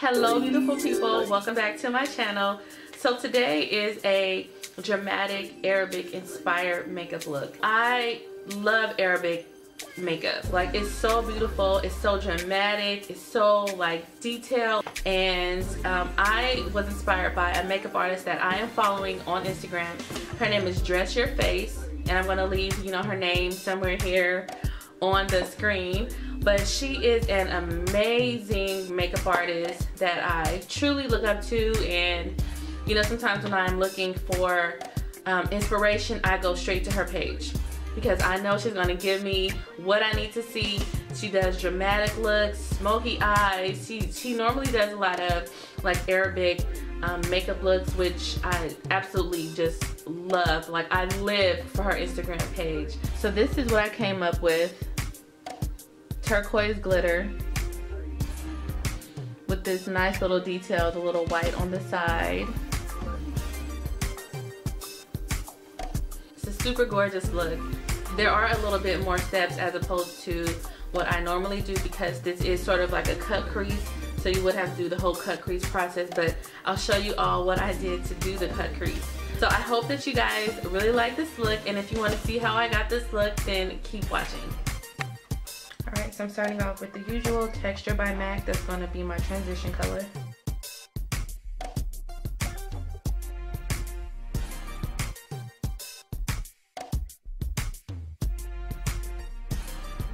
Hello beautiful people, welcome back to my channel. So today is a dramatic Arabic inspired makeup look. I love Arabic makeup. Like it's so beautiful it's so dramatic it's so like detailed. And um, I was inspired by a makeup artist that I am following on Instagram. Her name is Dress Your Face and I'm gonna leave you know her name somewhere here on the screen but she is an amazing makeup artist that I truly look up to. And you know sometimes when I'm looking for um, inspiration I go straight to her page because I know she's gonna give me what I need to see. She does dramatic looks smoky eyes. She she normally does a lot of like Arabic um, makeup looks which I absolutely just love. Like I live for her Instagram page. So this is what I came up with turquoise glitter with this nice little detail, the little white on the side. It's a super gorgeous look. There are a little bit more steps as opposed to what I normally do because this is sort of like a cut crease so you would have to do the whole cut crease process but I'll show you all what I did to do the cut crease. So I hope that you guys really like this look and if you want to see how I got this look then keep watching. So I'm starting off with the usual Texture by MAC. That's going to be my transition color.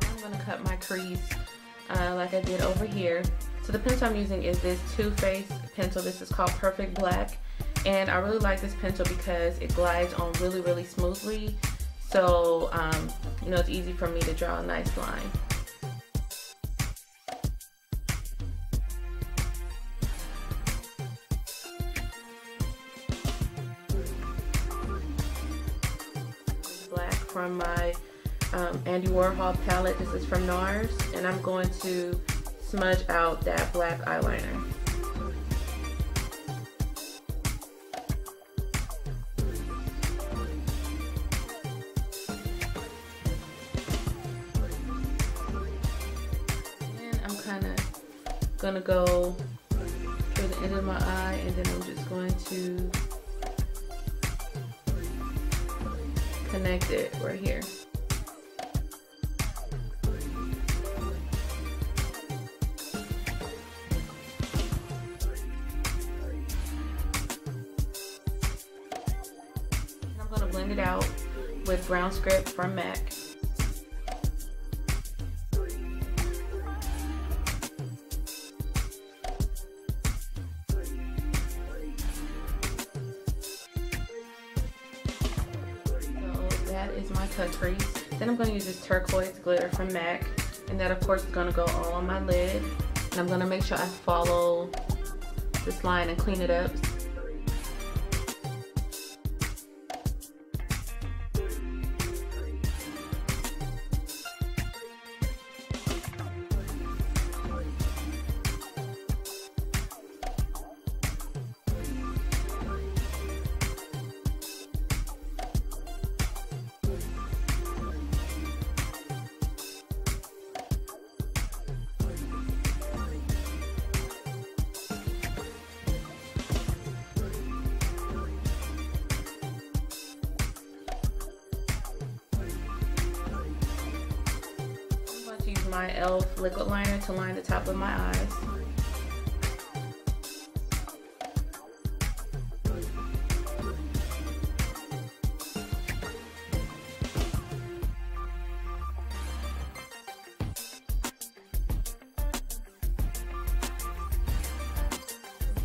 I'm going to cut my crease uh, like I did over here. So the pencil I'm using is this Too Faced pencil. This is called Perfect Black. And I really like this pencil because it glides on really, really smoothly. So, um, you know, it's easy for me to draw a nice line. From my um, Andy Warhol palette. This is from NARS. And I'm going to smudge out that black eyeliner. And I'm kind of going to go to the end of my eye and then I'm just going to connect it right here. I'm to blend it out with brown script from MAC. Is my cut crease. Then I'm going to use this turquoise glitter from MAC. And that of course is going to go all on my lid. And I'm going to make sure I follow this line and clean it up my e.l.f. liquid liner to line the top of my eyes.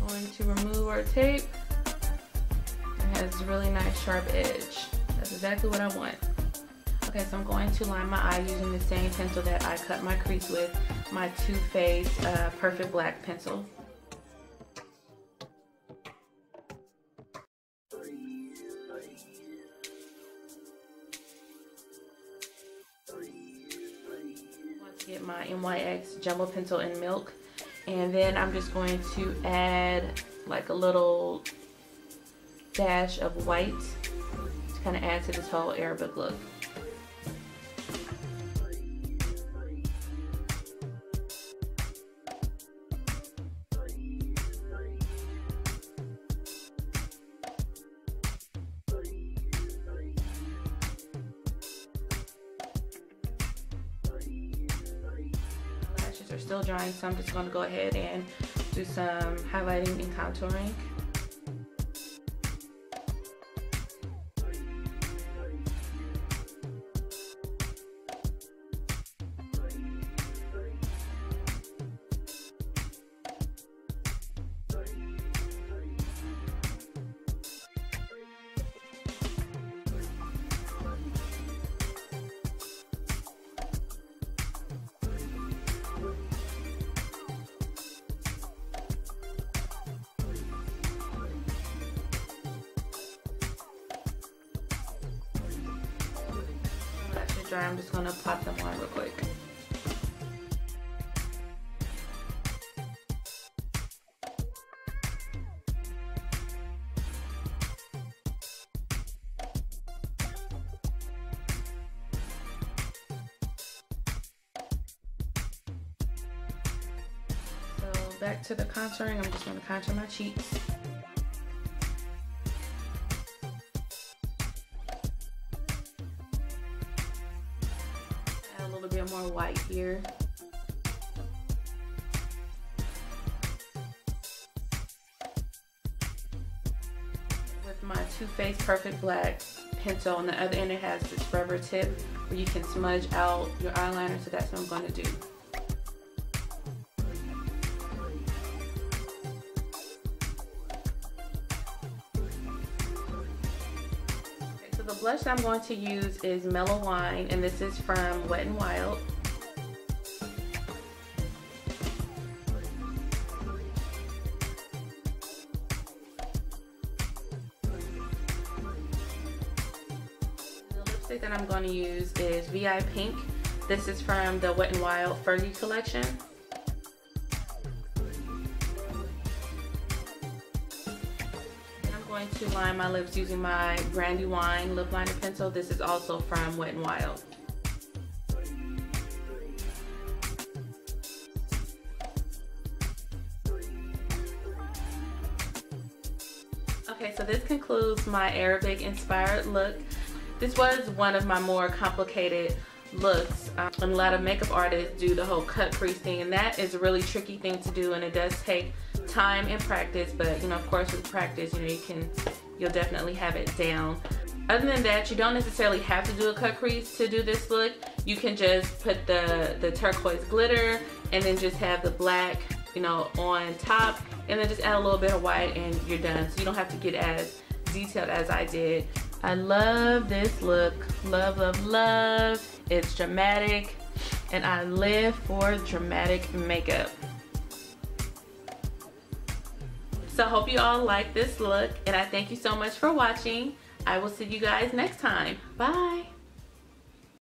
going to remove our tape. It has a really nice sharp edge. That's exactly what I want. Okay, so I'm going to line my eye using the same pencil that I cut my crease with, my Too Faced uh, Perfect Black pencil. get my NYX Jumbo Pencil in Milk. And then I'm just going to add like a little dash of white to kind of add to this whole Arabic look. Are still drying, so I'm just going to go ahead and do some highlighting and contouring. Dry, I'm just gonna pop them on real quick. So back to the contouring, I'm just gonna contour my cheeks. Bit more white here. With my Too Faced Perfect Black pencil, on the other end it has this rubber tip where you can smudge out your eyeliner, so that's what I'm going to do. The blush I'm going to use is Mellow Wine, and this is from Wet n Wild. The lipstick that I'm going to use is VI Pink. This is from the Wet n Wild Fergie collection. Going to line my lips using my Brandywine lip liner pencil. This is also from Wet n Wild. Okay, so this concludes my Arabic inspired look. This was one of my more complicated looks. Um, a lot of makeup artists do the whole cut crease thing and that is a really tricky thing to do and it does take time and practice but you know of course with practice you know you can you'll definitely have it down. Other than that you don't necessarily have to do a cut crease to do this look. You can just put the the turquoise glitter and then just have the black you know on top and then just add a little bit of white and you're done. So you don't have to get as detailed as I did. I love this look. Love love love. It's dramatic and I live for dramatic makeup So hope you all like this look and I thank you so much for watching. I will see you guys next time. Bye.